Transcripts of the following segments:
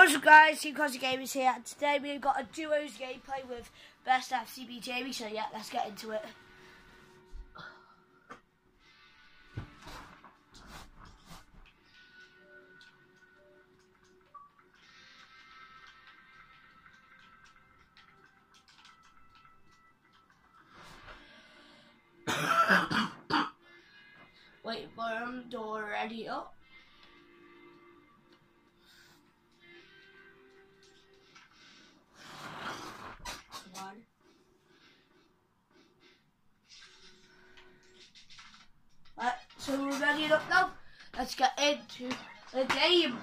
What's up guys, Team Cosy Gamers here and today we've got a duos gameplay with Best FCB Jamie, so yeah, let's get into it. Wait for him, door ready up. Now. Let's get into the game.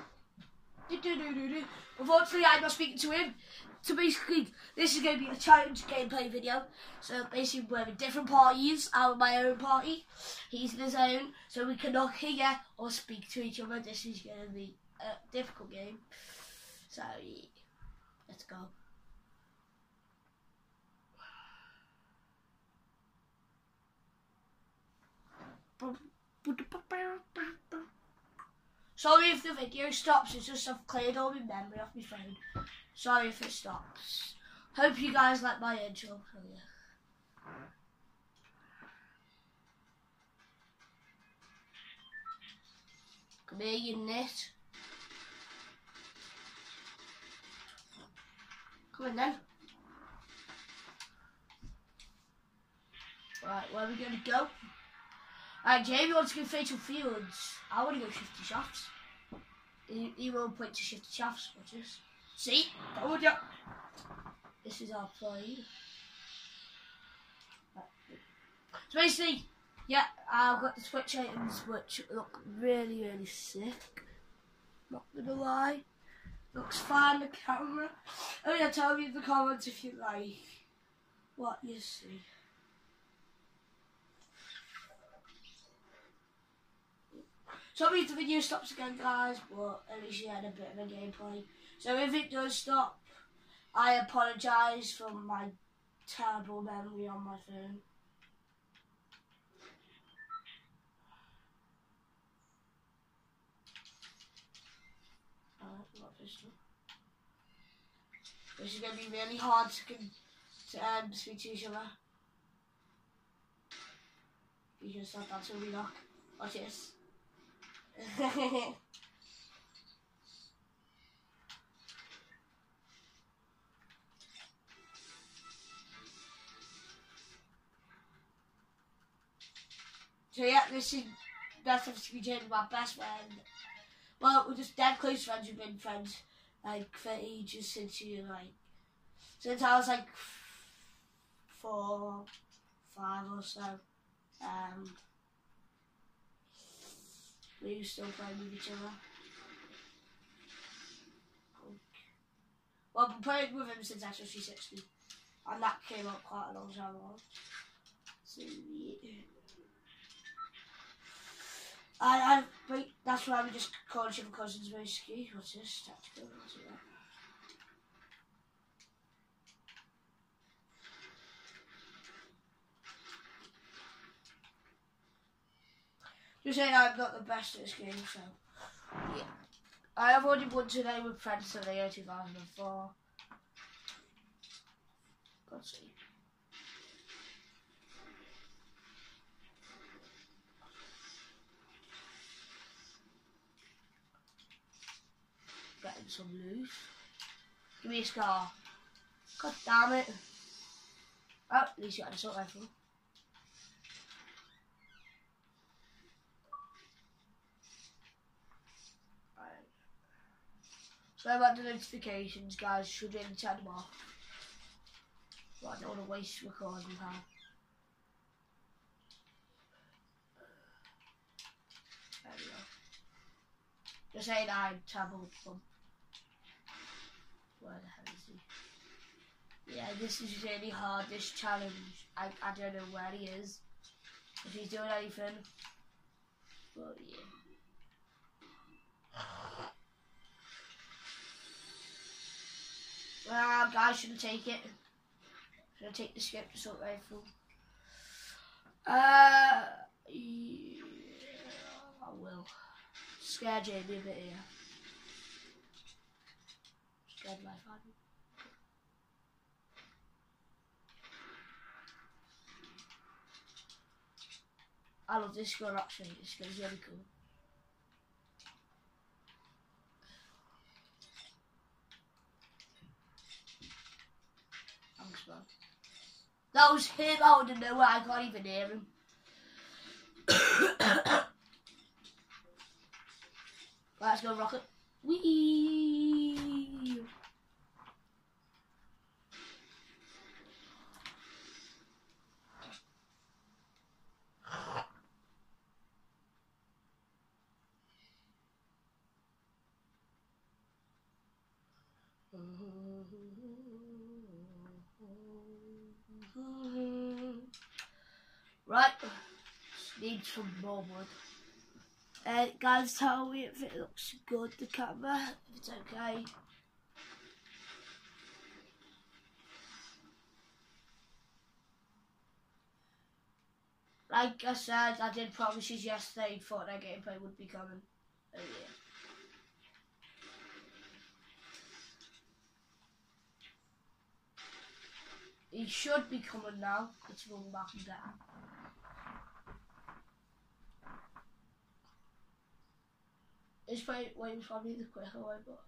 Unfortunately, I'm not speaking to him. So basically, this is going to be a challenge gameplay video. So basically, we're in different parties. I'm in my own party. He's in his own. So we cannot hear or speak to each other. This is going to be a difficult game. So, let's go. Sorry if the video stops, it's just I've cleared all my memory off my phone. Sorry if it stops. Hope you guys like my intro. Oh, yeah. Come here, you nit. Come on then. Right, where are we going to go? Alright, Jamie wants to go Fatal Fields. I want to go Shifty Shafts. He, he will point to Shifty Shafts, watch this. See? Told ya. This is our play. So basically, yeah, I've got the Twitch items which look really, really sick. Not gonna lie. Looks fine on the camera. Oh yeah, tell me in the comments if you like what you see. Sorry if the video stops again, guys, but at least you had a bit of a gameplay. So if it does stop, I apologise for my terrible memory on my phone. This is going to be really hard to, to um, speak to each other. Thought that's what we knock. Watch this. so yeah, this is that's obviously changed my best friend. Well, we're just dead close friends. We've been friends like for ages since you like since I was like four, five or so. Um, we still playing with each other. Well, I've been playing with him since Xbox 360, and that came up quite a long time ago. So yeah. I, I, that's why I'm just calling him cousins basically. What's this? Tactical, what's? Just saying I'm not the best at this game, so yeah. I have already won today with of the year 2004. Let's see. Getting some loose. Give me a scar. God damn it. Oh, at least you got an assault rifle. Sorry about the notifications, guys. Should really turn them off. But I don't want to waste recording time. There we go. Just saying I'm travelled from. Where the hell is he? Yeah, this is really hard, this challenge. I, I don't know where he is. If he's doing anything. But yeah. Well, guys, should have take it. Should I take the script assault rifle? Uh, yeah, I will. Scare Jamie a bit here. Dead life Adam. I love this gun actually, this gun's really cool. That was him out of nowhere, I can't even hear him. Let's go rocket. Wee. Right, mm-hmm. Need some more wood. Uh, guys, tell me if it looks good, the camera, if it's okay. Like I said, I did promises yesterday, Fortnite gameplay would be coming. Oh yeah. He should be coming now. It's run back and down. It's probably, wait, it's probably the quicker way, but.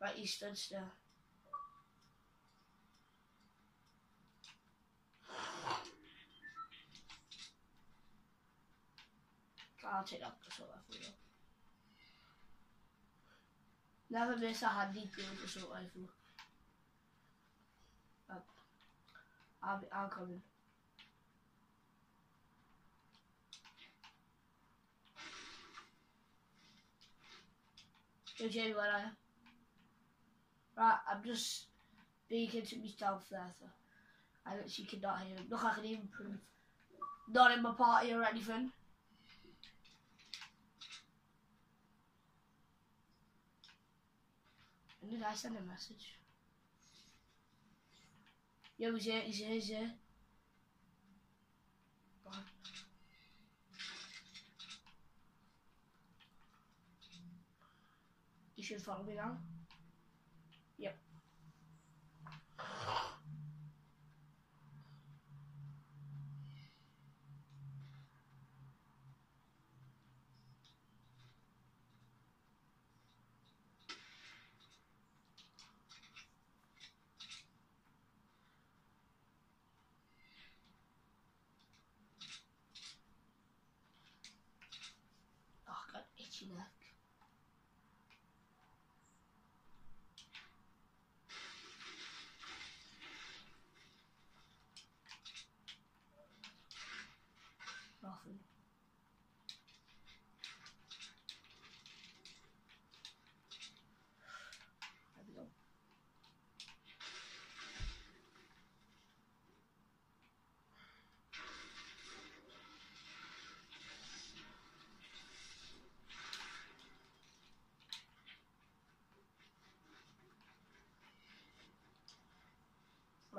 Right, he stood still. I'll take that assault rifle. Never miss a handy good assault rifle. I'll, be. I'll come in. Jamie, where are? Right, I'm just speaking to myself there, so I literally cannot hear him. Look, I can even prove. Not in my party or anything. When did I send a message? Yo, he's here, he's here. You should follow me now. Yep. Oh, I got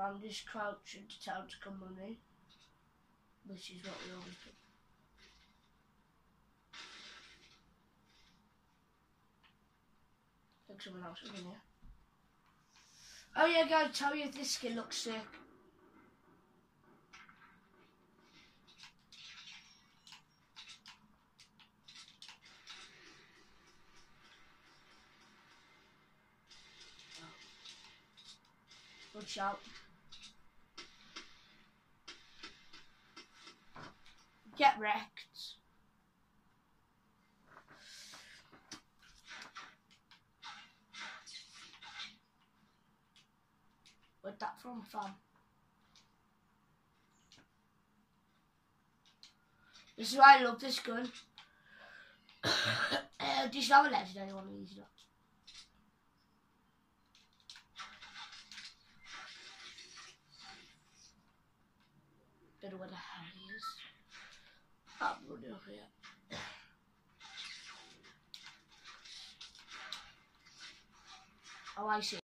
I'm just crouching to tell to come me, which is what we always do. Think someone else is in here. Oh yeah, guys, tell you this skin looks sick. Good shout. Wrecked. Where'd that from, fam? This is why I love this gun. uh, do you have a legendary one of these? Not? Don't know where the hell he is. Oh, I see.